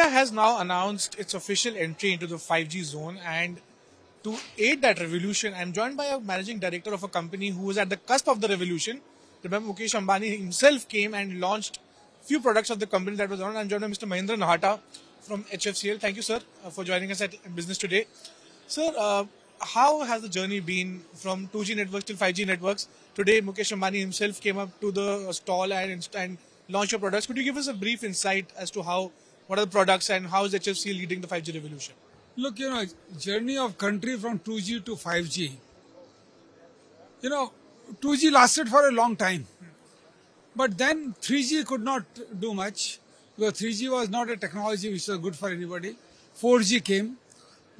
India has now announced its official entry into the 5G zone and to aid that revolution, I'm joined by a managing director of a company who was at the cusp of the revolution. Remember, Mukesh Ambani himself came and launched a few products of the company that was on. I'm joined by Mr. Mahendra Nahata from HFCL. Thank you, sir, uh, for joining us at Business Today. Sir, uh, how has the journey been from 2G networks till 5G networks? Today, Mukesh Ambani himself came up to the stall and, and launched your products. Could you give us a brief insight as to how, what are the products and how is HFCL leading the 5G revolution? Look, you know, journey of country from 2G to 5G. You know, 2G lasted for a long time. But then 3G could not do much because 3G was not a technology which was good for anybody. 4G came.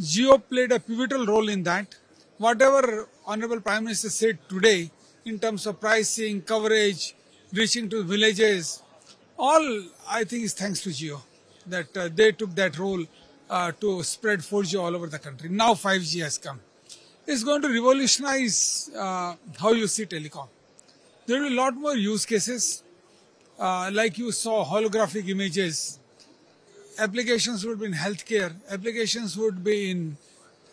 Jio played a pivotal role in that. Whatever Honorable Prime Minister said today in terms of pricing, coverage, reaching to villages, all I think is thanks to Jio that uh, they took that role uh, to spread 4G all over the country. Now 5G has come. It's going to revolutionize uh, how you see telecom. There will be a lot more use cases, uh, like you saw holographic images. Applications would be in healthcare. Applications would be in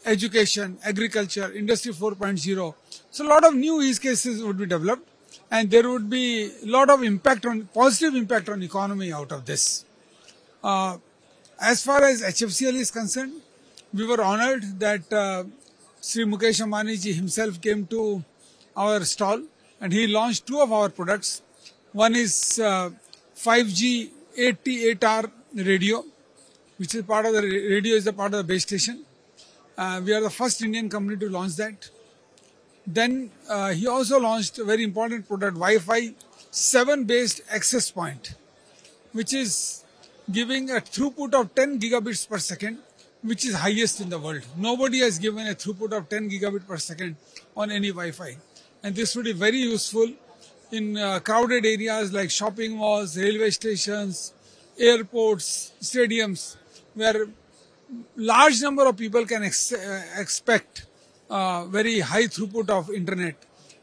education, agriculture, industry 4.0. So a lot of new use cases would be developed and there would be a lot of impact on, positive impact on economy out of this. Uh, as far as HFCL is concerned, we were honored that uh, Sri Mukesh Ambani ji himself came to our stall and he launched two of our products. One is uh, 5G 88R radio, which is part of the radio is a part of the base station. Uh, we are the first Indian company to launch that. Then uh, he also launched a very important product, Wi-Fi 7 based access point, which is giving a throughput of 10 gigabits per second, which is highest in the world. Nobody has given a throughput of 10 gigabit per second on any Wi-Fi. And this would be very useful in uh, crowded areas like shopping malls, railway stations, airports, stadiums, where large number of people can ex uh, expect uh, very high throughput of internet.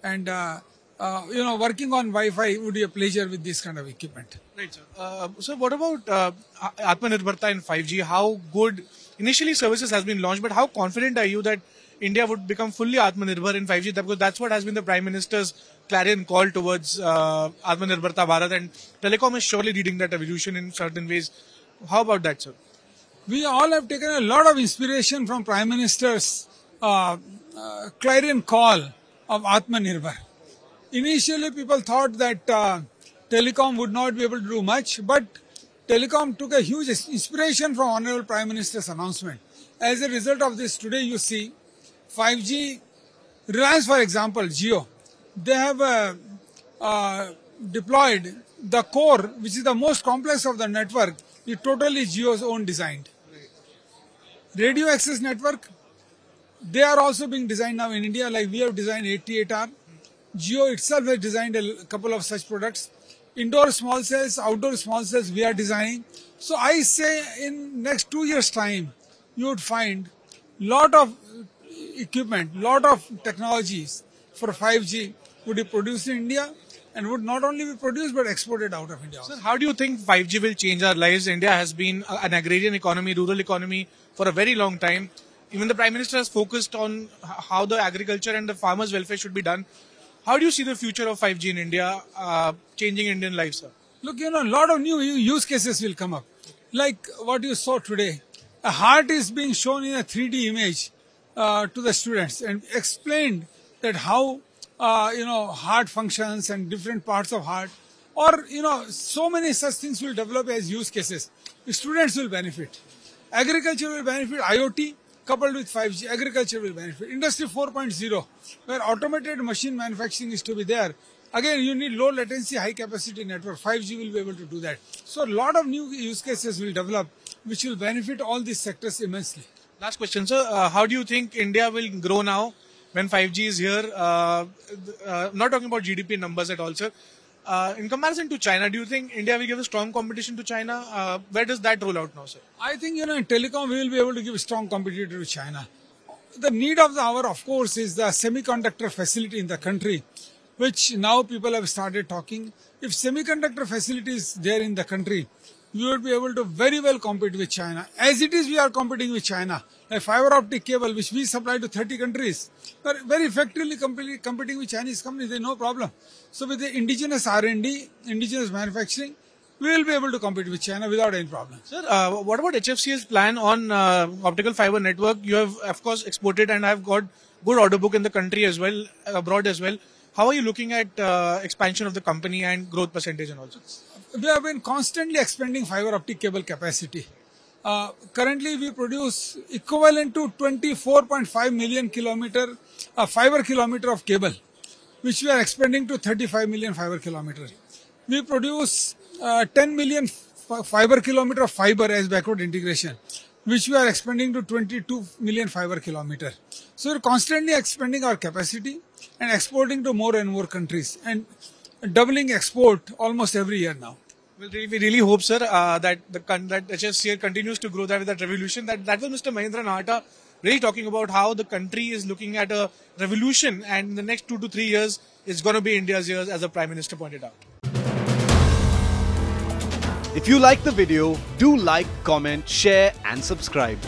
And uh, uh, you know, working on Wi-Fi would be a pleasure with this kind of equipment. Right, sir. Uh, so, what about uh, Atmanirbharta in 5G? How good initially services has been launched, but how confident are you that India would become fully Atmanirbhar in 5G? Because that's what has been the Prime Minister's clarion call towards uh, Atmanirbharta Bharat, and telecom is surely leading that evolution in certain ways. How about that, sir? We all have taken a lot of inspiration from Prime Minister's uh, uh, clarion call of Atmanirbhar. Initially, people thought that uh, telecom would not be able to do much, but telecom took a huge inspiration from Honorable Prime Minister's announcement. As a result of this, today you see 5G, Reliance for example, Jio, they have uh, uh, deployed the core, which is the most complex of the network, is totally Jio's own designed. Radio access network, they are also being designed now in India, like we have designed 88R. Jio itself has designed a couple of such products. Indoor small cells, outdoor small cells we are designing. So I say in next two years time, you would find lot of equipment, lot of technologies for 5G would be produced in India and would not only be produced but exported out of India. Sir, how do you think 5G will change our lives? India has been an agrarian economy, rural economy for a very long time. Even the Prime Minister has focused on how the agriculture and the farmers' welfare should be done. How do you see the future of 5G in India uh, changing Indian lives, sir? Look, you know, a lot of new use cases will come up. Like what you saw today. A heart is being shown in a 3D image uh, to the students and explained that how, uh, you know, heart functions and different parts of heart. Or, you know, so many such things will develop as use cases. The students will benefit. Agriculture will benefit. IoT coupled with 5G, agriculture will benefit. Industry 4.0, where automated machine manufacturing is to be there. Again, you need low latency, high capacity network. 5G will be able to do that. So a lot of new use cases will develop, which will benefit all these sectors immensely. Last question, sir. Uh, how do you think India will grow now when 5G is here? Uh, uh, not talking about GDP numbers at all, sir. Uh, in comparison to China, do you think India will give a strong competition to China? Uh, where does that roll out now, sir? I think, you know, in telecom, we will be able to give a strong competition to China. The need of the hour, of course, is the semiconductor facility in the country, which now people have started talking. If semiconductor facilities there in the country, we would be able to very well compete with China. As it is, we are competing with China. A fiber optic cable, which we supply to 30 countries, we are very effectively competing, with Chinese companies. There's no problem. So with the indigenous R&D, indigenous manufacturing, we will be able to compete with China without any problem. Sir, uh, what about HFCL's plan on uh, optical fiber network? You have, of course, exported and I have got good order book in the country as well, abroad as well. How are you looking at uh, expansion of the company and growth percentage and also? We have been constantly expanding fiber optic cable capacity. Uh, currently, we produce equivalent to 24.5 million kilometer uh, fiber kilometer of cable, which we are expanding to 35 million fiber kilometer. We produce uh, 10 million fiber kilometer of fiber as backward integration, which we are expanding to 22 million fiber kilometer. So we're constantly expanding our capacity and exporting to more and more countries and doubling export almost every year now. Well, we really hope, sir, uh, that the that continues to grow that with that revolution. That that was Mr. Mahendra Nahata really talking about how the country is looking at a revolution, and the next two to three years, is going to be India's years, as the Prime Minister pointed out. If you like the video, do like, comment, share and subscribe.